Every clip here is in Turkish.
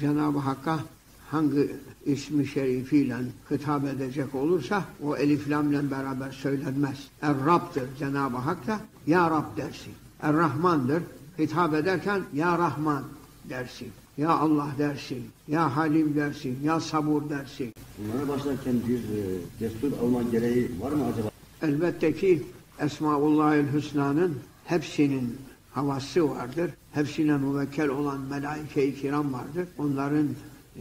Cenab-ı Hakk'a hangi ismi şerifiyle hitap edecek olursa o elif lamla beraber söylenmez. Er-Rab'dır Cenab-ı Hak da Ya Rab dersin. Er-Rahman'dır. Hitap ederken Ya Rahman dersin. Ya Allah dersin. Ya Halim dersin. Ya Sabur dersin. Bunlara başlarken bir e, destur alma gereği var mı acaba? Elbette ki Esmaullahül Hüsna'nın hepsinin havası vardır. Hepsine müvekkel olan melaike-i kiram vardır. Onların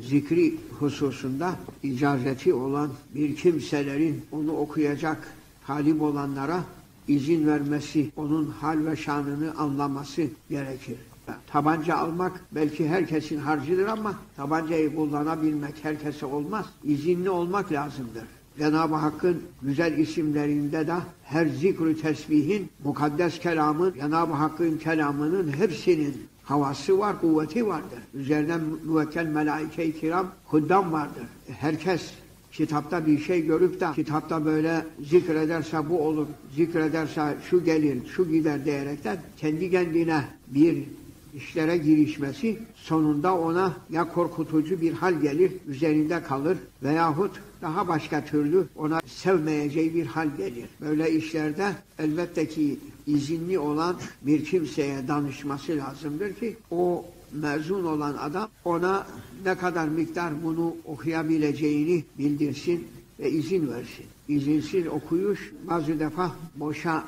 zikri hususunda icazeti olan bir kimselerin onu okuyacak talip olanlara izin vermesi, onun hal ve şanını anlaması gerekir. Tabanca almak belki herkesin harcıdır ama tabancayı kullanabilmek herkese olmaz. İzinli olmak lazımdır. Cenab-ı Hakk'ın güzel isimlerinde de her zikru tesbihin, mukaddes kelamın, Cenab-ı Hakk'ın kelamının hepsinin havası var, kuvveti vardır. Üzerinden müvekkel melaike-i kiram, huddam vardır. Herkes kitapta bir şey görüp de kitapta böyle zikrederse bu olur, zikrederse şu gelir, şu gider diyerekten kendi kendine bir işlere girişmesi sonunda ona ya korkutucu bir hal gelir, üzerinde kalır veyahut daha başka türlü ona sevmeyeceği bir hal gelir. Böyle işlerde elbette ki izinli olan bir kimseye danışması lazımdır ki o mezun olan adam ona ne kadar miktar bunu okuyabileceğini bildirsin ve izin versin. İzinsiz okuyuş bazı defa boşa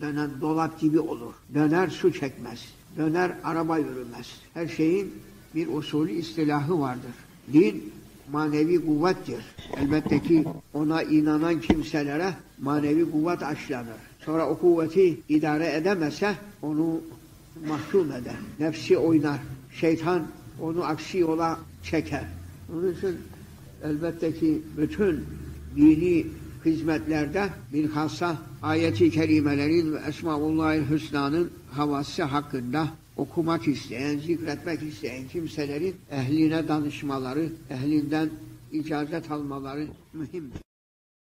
dönen dolap gibi olur. Döner su çekmez. Döner araba yürümez. Her şeyin bir usulü istilahı vardır. Din manevi kuvvettir. Elbette ki ona inanan kimselere manevi kuvvet aşlanır. Sonra o kuvveti idare edemese onu mahkum eder. Nefsi oynar. Şeytan onu aksi yola çeker. Onun için elbette ki bütün dini hizmetlerde bilhassa ayeti kerimelerin ve Esmaullahil Hüsna'nın havası hakkında okumak isteyen, zikretmek isteyen kimselerin ehline danışmaları, ehlinden icazet almaları mühimdir.